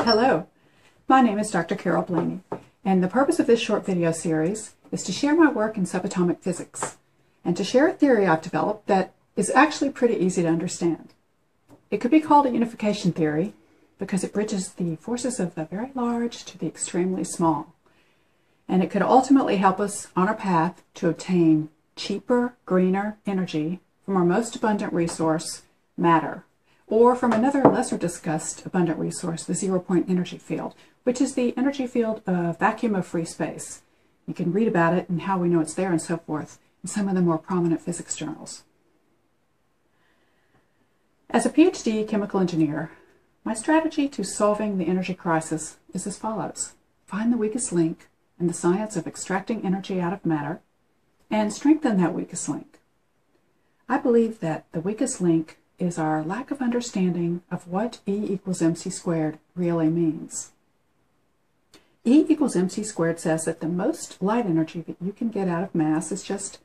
Hello, my name is Dr. Carol Blaney, and the purpose of this short video series is to share my work in subatomic physics and to share a theory I've developed that is actually pretty easy to understand. It could be called a unification theory because it bridges the forces of the very large to the extremely small. And it could ultimately help us on our path to obtain cheaper, greener energy from our most abundant resource, matter, or from another lesser discussed abundant resource, the zero point energy field, which is the energy field of vacuum of free space. You can read about it and how we know it's there and so forth in some of the more prominent physics journals. As a PhD chemical engineer, my strategy to solving the energy crisis is as follows. Find the weakest link in the science of extracting energy out of matter and strengthen that weakest link. I believe that the weakest link is our lack of understanding of what E equals mc squared really means. E equals mc squared says that the most light energy that you can get out of mass is just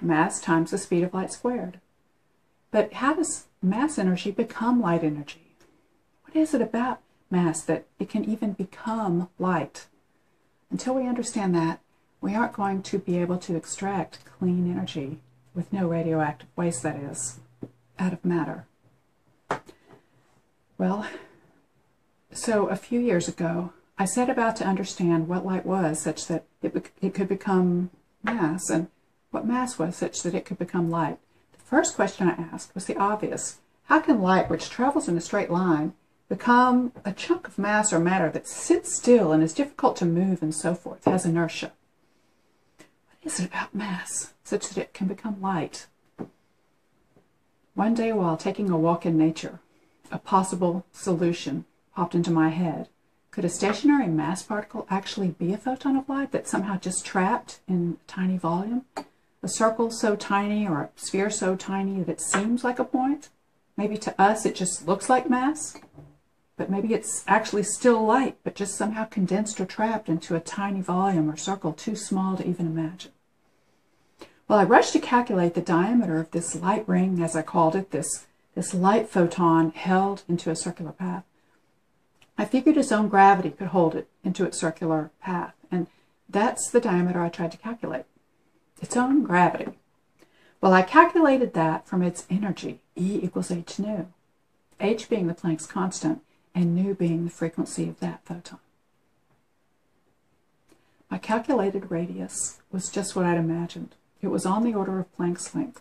mass times the speed of light squared. But how does mass energy become light energy? What is it about mass that it can even become light? Until we understand that, we aren't going to be able to extract clean energy with no radioactive waste, that is, out of matter. Well, so a few years ago, I set about to understand what light was such that it, it could become mass and what mass was such that it could become light. The first question I asked was the obvious. How can light, which travels in a straight line, become a chunk of mass or matter that sits still and is difficult to move and so forth, has inertia? What is it about mass such that it can become light? One day while taking a walk in nature, a possible solution popped into my head. Could a stationary mass particle actually be a photon of light that's somehow just trapped in a tiny volume? A circle so tiny or a sphere so tiny that it seems like a point? Maybe to us it just looks like mass? But maybe it's actually still light, but just somehow condensed or trapped into a tiny volume or circle too small to even imagine. Well, I rushed to calculate the diameter of this light ring, as I called it, this, this light photon held into a circular path. I figured its own gravity could hold it into its circular path, and that's the diameter I tried to calculate. Its own gravity. Well, I calculated that from its energy, E equals h nu, h being the Planck's constant, and nu being the frequency of that photon. My calculated radius was just what I'd imagined. It was on the order of Planck's length,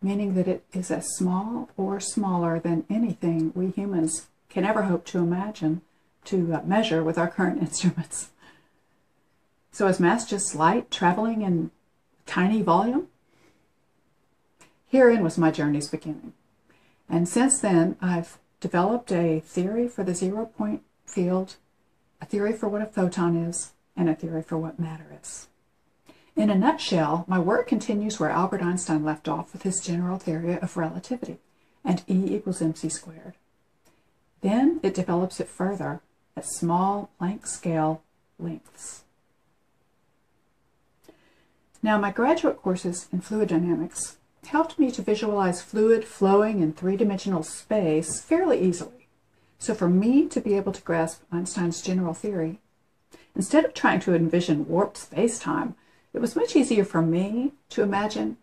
meaning that it is as small or smaller than anything we humans can ever hope to imagine to uh, measure with our current instruments. So is mass just light traveling in tiny volume? Herein was my journey's beginning. And since then, I've developed a theory for the zero point field, a theory for what a photon is, and a theory for what matter is. In a nutshell, my work continues where Albert Einstein left off with his general theory of relativity and E equals mc squared. Then it develops it further at small Planck scale lengths. Now, my graduate courses in fluid dynamics helped me to visualize fluid flowing in three-dimensional space fairly easily. So for me to be able to grasp Einstein's general theory, instead of trying to envision warped space-time, it was much easier for me to imagine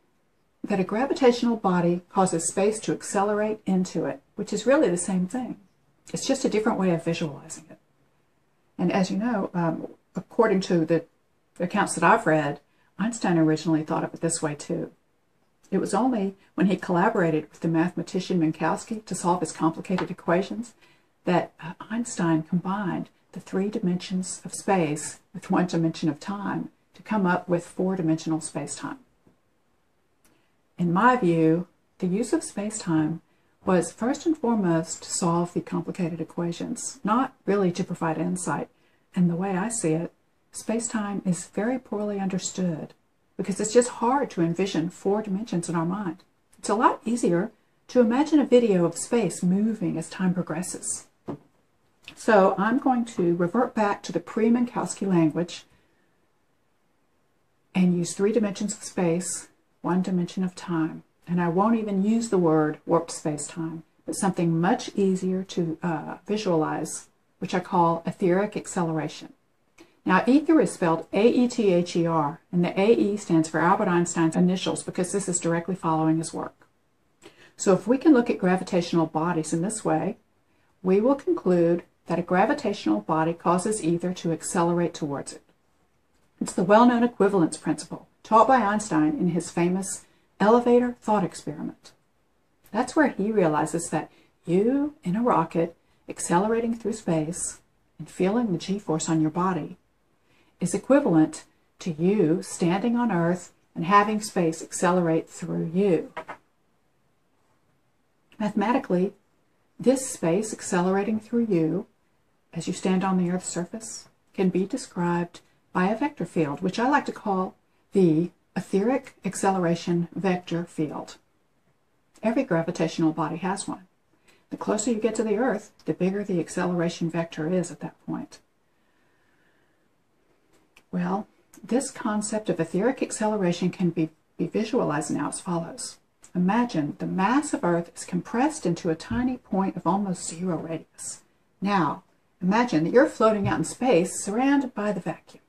that a gravitational body causes space to accelerate into it, which is really the same thing. It's just a different way of visualizing it. And as you know, um, according to the accounts that I've read, Einstein originally thought of it this way too. It was only when he collaborated with the mathematician Minkowski to solve his complicated equations that uh, Einstein combined the three dimensions of space with one dimension of time to come up with four-dimensional spacetime. In my view, the use of spacetime was first and foremost to solve the complicated equations, not really to provide insight. And the way I see it, spacetime is very poorly understood because it's just hard to envision four dimensions in our mind. It's a lot easier to imagine a video of space moving as time progresses. So I'm going to revert back to the pre-Minkowski language and use three dimensions of space, one dimension of time. And I won't even use the word warped space-time but something much easier to uh, visualize, which I call etheric acceleration. Now, ether is spelled A-E-T-H-E-R, and the A-E stands for Albert Einstein's initials because this is directly following his work. So if we can look at gravitational bodies in this way, we will conclude that a gravitational body causes ether to accelerate towards it. It's the well-known equivalence principle taught by Einstein in his famous elevator thought experiment. That's where he realizes that you in a rocket accelerating through space and feeling the g-force on your body is equivalent to you standing on Earth and having space accelerate through you. Mathematically, this space accelerating through you as you stand on the Earth's surface can be described by a vector field, which I like to call the etheric acceleration vector field. Every gravitational body has one. The closer you get to the Earth, the bigger the acceleration vector is at that point. Well, this concept of etheric acceleration can be, be visualized now as follows. Imagine the mass of Earth is compressed into a tiny point of almost zero radius. Now, imagine that you're floating out in space surrounded by the vacuum.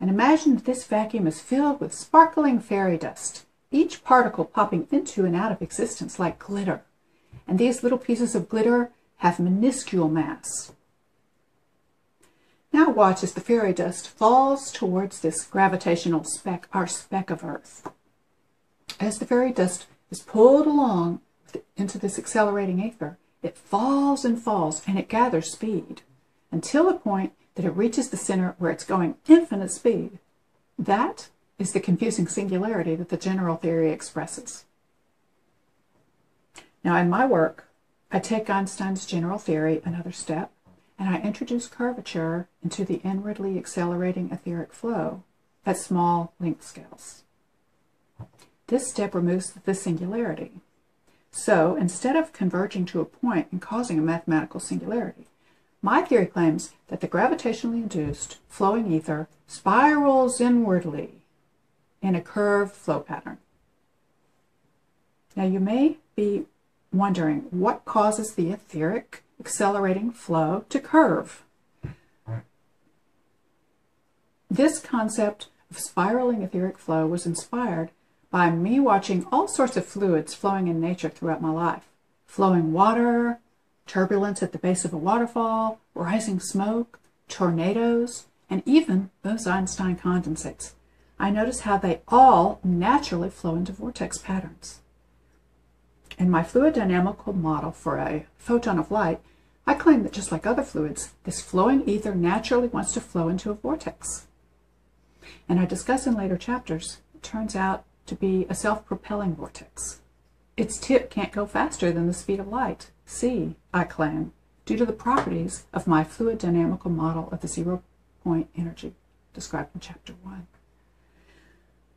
And imagine that this vacuum is filled with sparkling fairy dust, each particle popping into and out of existence like glitter. And these little pieces of glitter have minuscule mass. Now watch as the fairy dust falls towards this gravitational speck, our speck of Earth. As the fairy dust is pulled along into this accelerating ether, it falls and falls and it gathers speed until a point that it reaches the center where it's going infinite speed. That is the confusing singularity that the general theory expresses. Now in my work, I take Einstein's general theory another step and I introduce curvature into the inwardly accelerating etheric flow at small length scales. This step removes the singularity. So instead of converging to a point and causing a mathematical singularity, my theory claims that the gravitationally induced flowing ether spirals inwardly in a curved flow pattern. Now you may be wondering what causes the etheric accelerating flow to curve. This concept of spiraling etheric flow was inspired by me watching all sorts of fluids flowing in nature throughout my life. Flowing water, turbulence at the base of a waterfall, rising smoke, tornadoes, and even Bose-Einstein condensates. I notice how they all naturally flow into vortex patterns. In my fluid dynamical model for a photon of light, I claim that just like other fluids, this flowing ether naturally wants to flow into a vortex. And I discuss in later chapters, it turns out to be a self-propelling vortex. Its tip can't go faster than the speed of light, c, I claim, due to the properties of my fluid dynamical model of the zero-point energy described in chapter 1.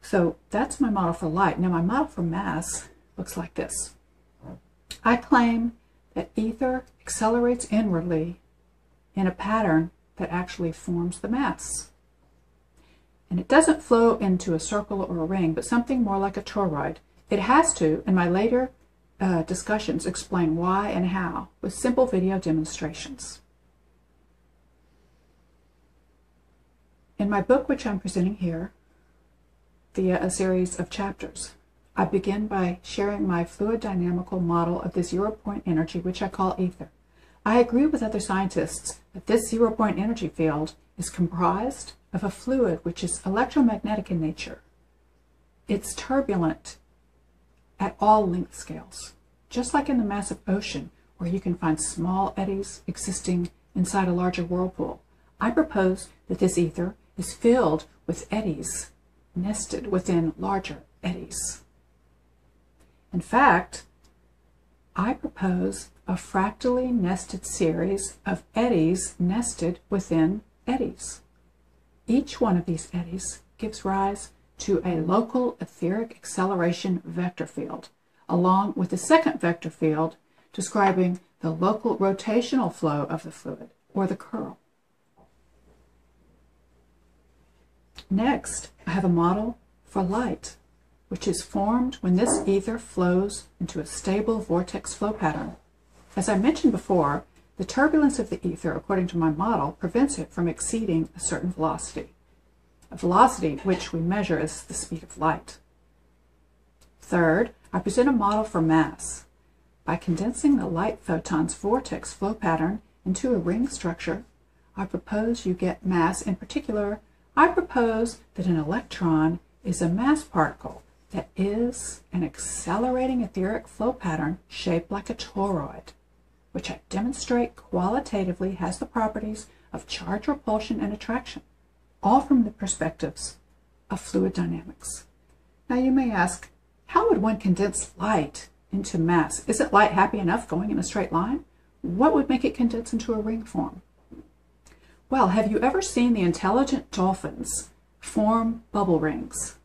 So that's my model for light. Now my model for mass looks like this. I claim that ether accelerates inwardly in a pattern that actually forms the mass. And it doesn't flow into a circle or a ring, but something more like a toroid. It has to, in my later uh, discussions, explain why and how with simple video demonstrations. In my book, which I'm presenting here, via a series of chapters, I begin by sharing my fluid dynamical model of the zero-point energy, which I call ether. I agree with other scientists that this zero-point energy field is comprised of a fluid which is electromagnetic in nature. It's turbulent at all length scales, just like in the massive ocean, where you can find small eddies existing inside a larger whirlpool. I propose that this ether is filled with eddies nested within larger eddies. In fact, I propose a fractally nested series of eddies nested within eddies. Each one of these eddies gives rise to a local etheric acceleration vector field, along with a second vector field describing the local rotational flow of the fluid, or the curl. Next, I have a model for light which is formed when this ether flows into a stable vortex flow pattern. As I mentioned before, the turbulence of the ether, according to my model, prevents it from exceeding a certain velocity, velocity which we measure as the speed of light. Third, I present a model for mass. By condensing the light photon's vortex flow pattern into a ring structure, I propose you get mass. In particular, I propose that an electron is a mass particle that is an accelerating etheric flow pattern shaped like a toroid which I demonstrate qualitatively has the properties of charge repulsion and attraction, all from the perspectives of fluid dynamics. Now you may ask, how would one condense light into mass? Isn't light happy enough going in a straight line? What would make it condense into a ring form? Well, have you ever seen the intelligent dolphins form bubble rings?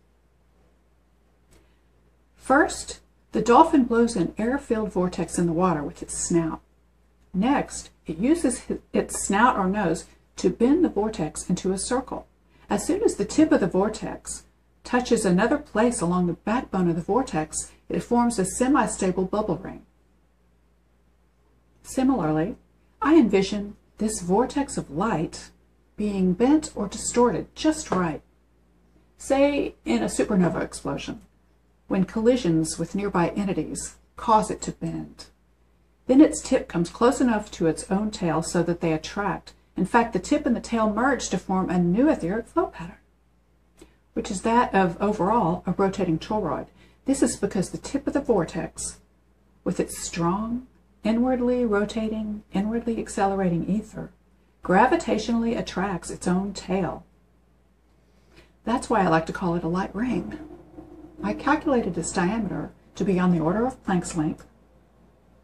First, the dolphin blows an air-filled vortex in the water with its snout. Next, it uses its snout or nose to bend the vortex into a circle. As soon as the tip of the vortex touches another place along the backbone of the vortex, it forms a semi-stable bubble ring. Similarly, I envision this vortex of light being bent or distorted just right. Say in a supernova explosion, when collisions with nearby entities cause it to bend. Then its tip comes close enough to its own tail so that they attract. In fact, the tip and the tail merge to form a new etheric flow pattern, which is that of, overall, a rotating toroid. This is because the tip of the vortex, with its strong, inwardly rotating, inwardly accelerating ether, gravitationally attracts its own tail. That's why I like to call it a light ring. I calculated its diameter to be on the order of Planck's length,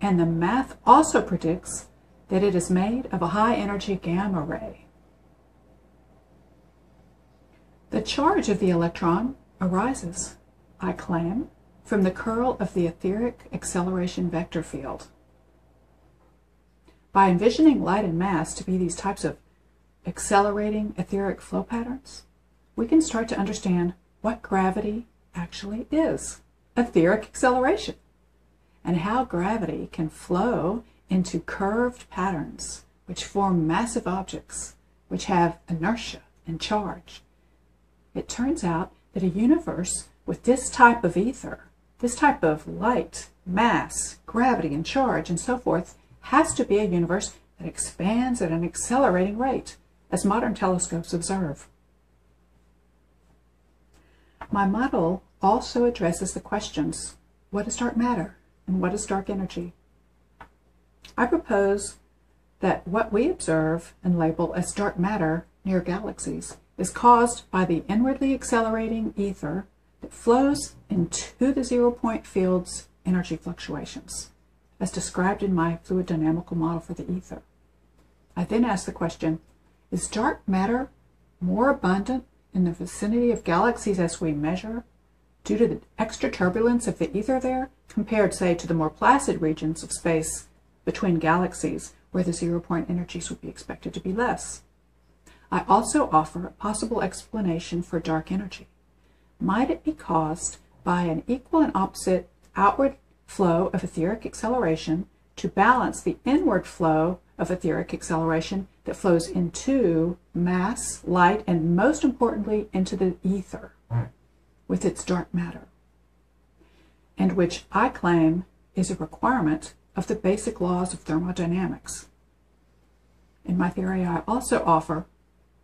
and the math also predicts that it is made of a high energy gamma ray. The charge of the electron arises, I claim, from the curl of the etheric acceleration vector field. By envisioning light and mass to be these types of accelerating etheric flow patterns, we can start to understand what gravity actually is. Etheric acceleration and how gravity can flow into curved patterns which form massive objects which have inertia and charge. It turns out that a universe with this type of ether, this type of light, mass, gravity, and charge, and so forth, has to be a universe that expands at an accelerating rate, as modern telescopes observe. My model also addresses the questions, what is dark matter? And what is dark energy? I propose that what we observe and label as dark matter near galaxies is caused by the inwardly accelerating ether that flows into the zero point field's energy fluctuations, as described in my fluid dynamical model for the ether. I then ask the question, is dark matter more abundant in the vicinity of galaxies as we measure due to the extra turbulence of the ether there compared, say, to the more placid regions of space between galaxies where the zero-point energies would be expected to be less. I also offer a possible explanation for dark energy. Might it be caused by an equal and opposite outward flow of etheric acceleration to balance the inward flow of etheric acceleration that flows into mass, light, and most importantly, into the ether with its dark matter, and which I claim is a requirement of the basic laws of thermodynamics. In my theory, I also offer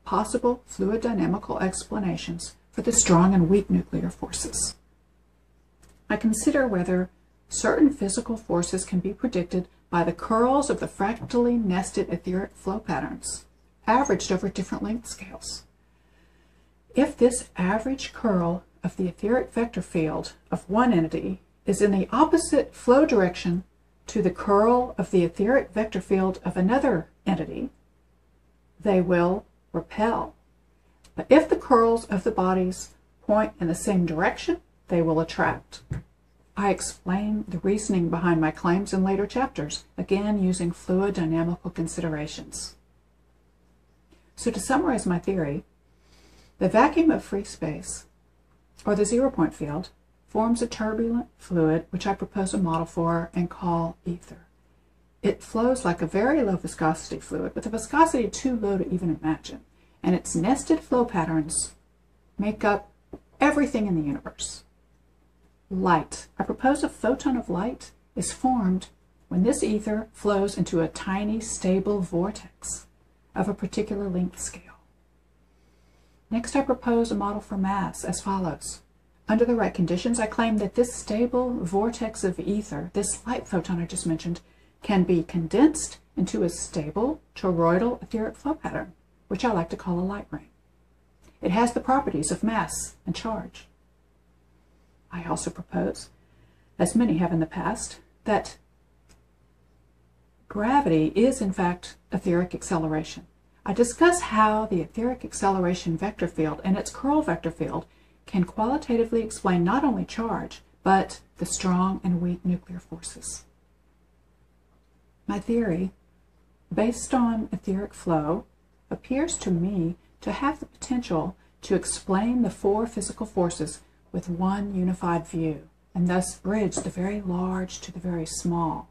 possible fluid dynamical explanations for the strong and weak nuclear forces. I consider whether certain physical forces can be predicted by the curls of the fractally nested etheric flow patterns, averaged over different length scales. If this average curl of the etheric vector field of one entity is in the opposite flow direction to the curl of the etheric vector field of another entity, they will repel. But if the curls of the bodies point in the same direction, they will attract. I explain the reasoning behind my claims in later chapters, again using fluid dynamical considerations. So to summarize my theory, the vacuum of free space or the zero-point field, forms a turbulent fluid which I propose a model for and call ether. It flows like a very low viscosity fluid with a viscosity too low to even imagine. And its nested flow patterns make up everything in the universe. Light. I propose a photon of light is formed when this ether flows into a tiny stable vortex of a particular length scale. Next, I propose a model for mass as follows. Under the right conditions, I claim that this stable vortex of ether, this light photon I just mentioned, can be condensed into a stable toroidal etheric flow pattern, which I like to call a light ring. It has the properties of mass and charge. I also propose, as many have in the past, that gravity is in fact etheric acceleration. I discuss how the etheric acceleration vector field and its curl vector field can qualitatively explain not only charge, but the strong and weak nuclear forces. My theory, based on etheric flow, appears to me to have the potential to explain the four physical forces with one unified view, and thus bridge the very large to the very small.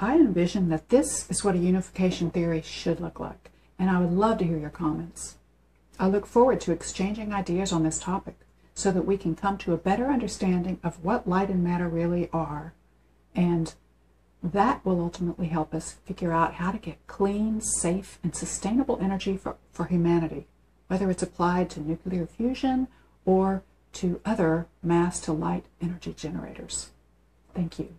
I envision that this is what a unification theory should look like, and I would love to hear your comments. I look forward to exchanging ideas on this topic so that we can come to a better understanding of what light and matter really are, and that will ultimately help us figure out how to get clean, safe, and sustainable energy for, for humanity, whether it's applied to nuclear fusion or to other mass to light energy generators. Thank you.